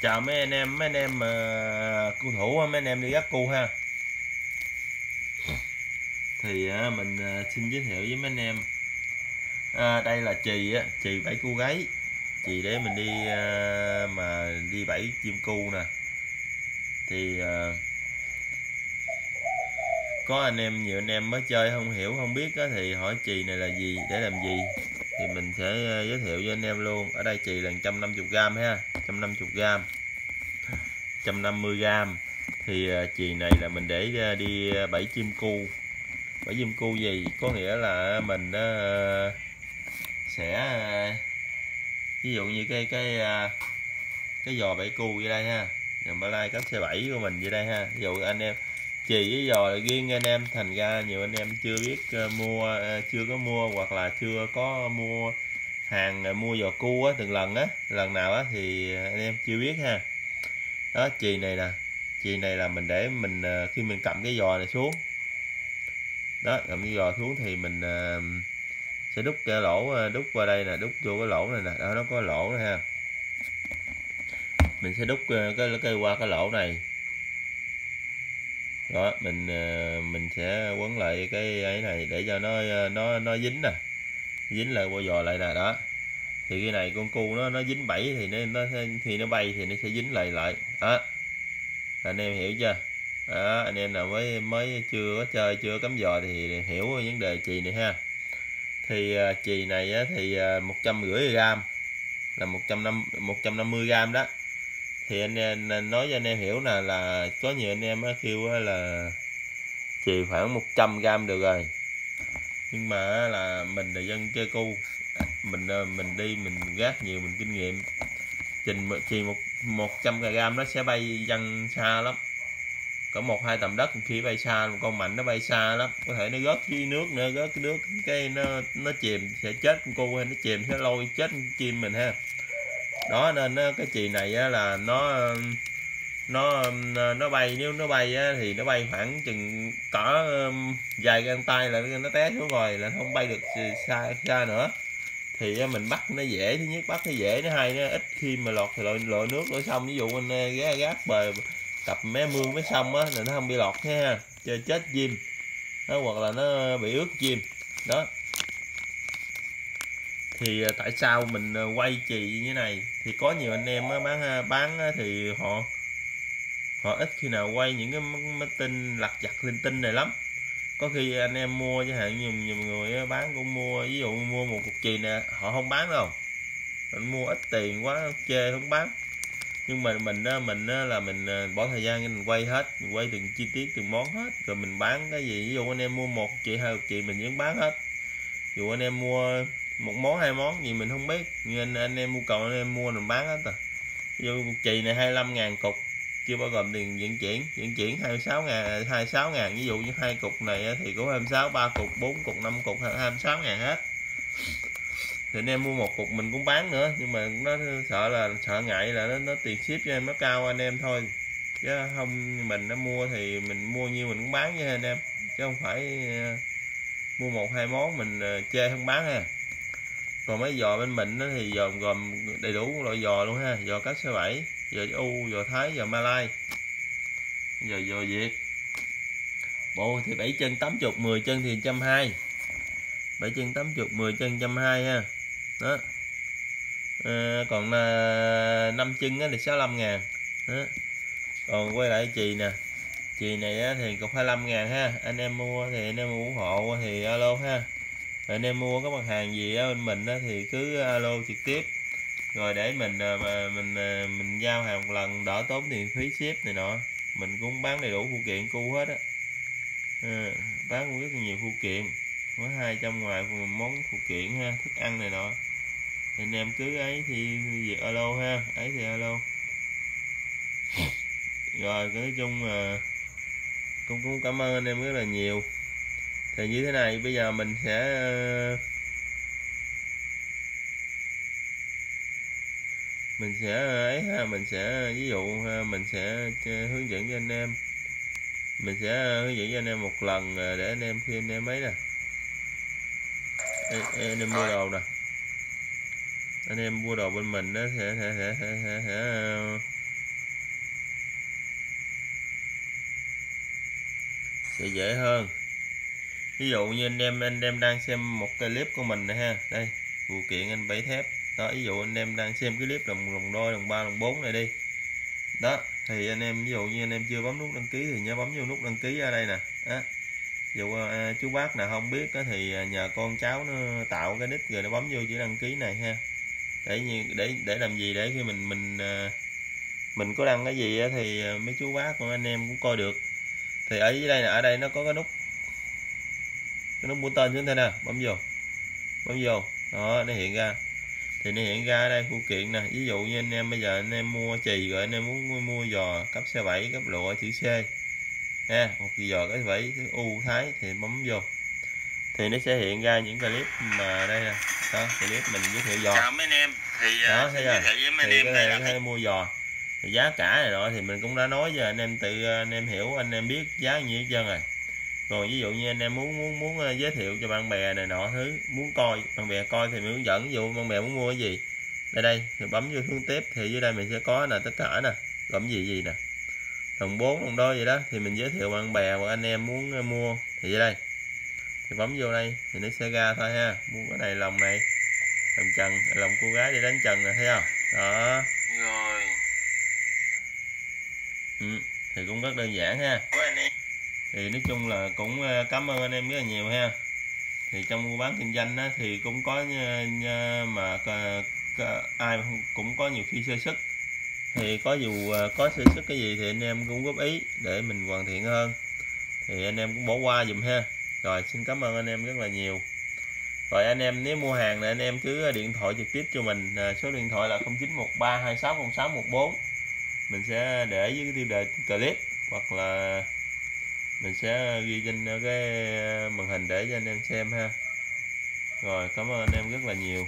chào mấy anh em mấy anh em ờ, mà cu thủ mấy anh em đi gắt cu ha. Thì uh, mình uh, xin giới thiệu với mấy anh em. À, đây là chì á chì bảy cu gáy. Chì để mình đi mà đi bảy chim cu nè. Thì có anh em nhiều anh em mới chơi không hiểu không biết á, thì hỏi chì này là gì để làm gì thì mình sẽ ờ, giới thiệu với anh em luôn. Ở đây chì là 150g ha. 150g 150g thì ờ, chì này là mình để ờ, đi bẫy bảy chim cu. Bảy chim cu gì? Có nghĩa là mình sẽ ví dụ như cái cái cái giò bảy cu dưới đây ha. Rồi ba lai cấp xe 7 của mình dưới đây ha. Ví dụ anh em chì với giò là riêng anh em thành ra nhiều anh em chưa biết uh, mua uh, chưa có mua hoặc là chưa có mua hàng uh, mua giò cu á từng lần á. Lần nào á thì anh em chưa biết ha. Đó chì này nè. Chì này là mình để mình uh, khi mình cầm cái giò này xuống. Đó cầm cái giò xuống thì mình uh, sẽ đúc cái lỗ đúc qua đây nè đúc vô cái lỗ này nè. Đó nó có lỗ này ha. Mình sẽ đúc cái cái qua cái lỗ này đó mình ờ, mình sẽ quấn lại cái ấy này để cho nó ờ, nó nó dính nè. Dính lại qua giò lại nè đó. Thì cái này con cu nó nó dính bẫy thì nó nó thì nó bay thì nó sẽ dính lại lại. Đó. Anh em hiểu chưa? Đó, anh em nào mới mới chưa có chơi chưa cắm giò thì hiểu vấn đề chì này ha. Thì ờ, chì này thì một trăm rưỡi gram là một trăm năm một trăm năm mươi gram đó thì anh em nói cho anh em hiểu nè, là có nhiều anh em kêu là chỉ khoảng 100 gram được rồi. Nhưng mà là mình là dân chơi cu, mình ờ, mình đi, mình gác nhiều, mình kinh nghiệm. Trình chỉ một một trăm gram nó sẽ bay dân xa lắm. Có một, hai tầm đất khi bay xa, một con mạnh nó bay xa lắm. Có thể nó rớt dưới nước nữa rớt cái nước cái nó nó chìm sẽ chết con cu hay nó chìm sẽ lôi chết chim mình ha đó nên ờ, cái chì này là nó nó ờ, nó bay nếu nó bay thì nó bay khoảng chừng cỡ dài găng tay là nó té xuống rồi là không bay được xa xa nữa. Thì ờ, mình bắt nó dễ thứ nhất bắt nó dễ thứ hai nó ít khi mà lọt thì lội, lội nước lội sông. Ví dụ anh ghé gác bờ cặp mé mương mé sông á là nó không bị lọt ha chơi chết chim nó hoặc là nó bị ướt chim. Đó thì ờ, tại sao mình ờ, quay chì như thế này? Thì có nhiều anh em bán bán thì họ họ ít khi nào quay những cái máy tinh lặt vặt linh tinh này lắm. Có khi anh em mua chẳng hạn nhiều, nhiều người bán cũng mua ví dụ mua một cục chì nè họ không bán đâu. Mình mua ít tiền quá chê không bán. Nhưng mà mình mình là mình ờ, bỏ thời gian mình quay hết mình quay từng chi tiết từng món hết. Rồi mình bán cái gì ví dụ anh em mua một chị hai cục chì mình vẫn bán hết. Dù anh em mua một món hai món gì mình không biết. Nên anh, em mua cầu anh em mua rồi bán hết rồi. Vô cục chì này 25 ngàn cục chưa bao gồm tiền vận chuyển. Vận chuyển 26 ngàn 26 ngàn. Ví dụ như hai cục này thì có 26 ba cục 4 cục 5 cục 26 ngàn hết. Thì anh em mua một cục mình cũng bán nữa. Nhưng mà nó sợ là sợ ngại là nó, nó tiền ship cho em nó cao anh em thôi. Chứ không mình nó mua thì mình mua nhiêu mình cũng bán với anh em. Chứ không phải ờ, mua một hai món mình chơi chê không bán ha còn mấy giò bên mình thì giò gồm đầy đủ loại giò luôn ha. Giò cá số 7 giò u giò thái giò malai giò giò việt. Bộ thì 7 chân 80 10 chân thì 120 7 chân 80 10 chân 120 ha. Đó. À, còn ờ, à, 5 chân thì 65 ngàn. Đó. còn quay lại chì nè. Chì này thì cũng 25 ngàn ha. Anh em mua thì anh em ủng hộ thì alo ha anh em mua các mặt hàng gì á bên mình á, thì cứ alo trực tiếp. Rồi để mình à, mà mình à, mình giao hàng một lần đỡ tốn tiền phí ship này nọ. Mình cũng bán đầy đủ phụ kiện cu hết á. À, bán cũng rất là nhiều phụ kiện. Có hai trăm ngoài món phụ kiện ha thức ăn này nọ. Anh em cứ ấy thì việc alo ha ấy thì alo. Rồi nói chung là cũng cũng cảm ơn anh em rất là nhiều thì như thế này bây giờ mình sẽ ờ, mình sẽ ờ, ấy ha mình sẽ ví dụ mình sẽ hướng dẫn cho anh em. Mình sẽ ờ, hướng dẫn cho anh em một lần để anh em khi anh em ấy nè. Anh em mua đồ nè. Anh em mua đồ bên mình nó sẽ sẽ sẽ sẽ, sẽ, sẽ sẽ dễ hơn ví dụ như anh em anh em đang xem một cái clip của mình này ha. Đây phụ kiện anh bảy thép. Đó ví dụ anh em đang xem cái clip đồng đồng đôi đồng ba đồng bốn này đi. Đó thì anh em ví dụ như anh em chưa bấm nút đăng ký thì nhớ bấm vô nút đăng ký ở đây nè. Ví dụ à, chú bác nào không biết đó, thì à, nhờ con cháu nó tạo cái nick rồi nó bấm vô chữ đăng ký này ha. Để như để để làm gì? Để khi mình mình à, mình có đăng cái gì thì à, mấy chú bác của anh em cũng coi được. Thì ở dưới đây nè ở đây nó có cái nút cái nút mũi tên xuống thế nè bấm vô. Bấm vô. Đó nó hiện ra. Thì nó hiện ra đây phụ kiện nè. Ví dụ như anh em bây giờ anh em mua chì rồi anh em muốn mua giò cấp xe 7 cấp lụa chữ C. Nha một giò cái vẫy u thái thì bấm vô. Thì nó sẽ hiện ra những clip mà đây nè. Đó clip mình giới thiệu giò. Chào mấy anh em. Thì đó uh, thấy giới thiệu với mấy anh thì em cái này là thể mua giò. Thì giá cả này nọ thì mình cũng đã nói giờ anh em tự anh em hiểu anh em biết giá như hết trơn rồi còn ví dụ như anh em muốn muốn muốn ờ, giới thiệu cho bạn bè này nọ thứ muốn coi bạn bè coi thì mình hướng dẫn ví dụ bạn bè muốn mua cái gì. Đây đây thì bấm vô hướng tiếp thì dưới đây mình sẽ có là tất cả nè gồm gì gì nè. Đồng bốn đồng đôi vậy đó thì mình giới thiệu bạn bè và anh em muốn ờ, mua thì dưới đây. Thì bấm vô đây thì nó sẽ ra thôi ha mua cái này lòng này lòng trần lòng cô gái để đánh trần nè thấy không? Đó. Rồi. Ừ. thì cũng rất đơn giản ha thì nói chung là cũng ờ, cảm ơn anh em rất là nhiều ha. Thì trong mua bán kinh doanh á, thì cũng có ờ, mà ai cũng có nhiều khi sơ sức thì có dù ờ, có sơ sức cái gì thì anh em cũng góp ý để mình hoàn thiện hơn. Thì anh em cũng bỏ qua dùm ha. Rồi xin cảm ơn anh em rất là nhiều. Rồi anh em nếu mua hàng thì anh em cứ ờ, điện thoại trực tiếp cho mình số điện thoại là 0913260614 mình sẽ để dưới cái tiêu đề clip hoặc là mình sẽ ờ, ghi trên cái ờ, màn hình để cho anh em xem ha. Rồi, cảm ơn anh em rất là nhiều.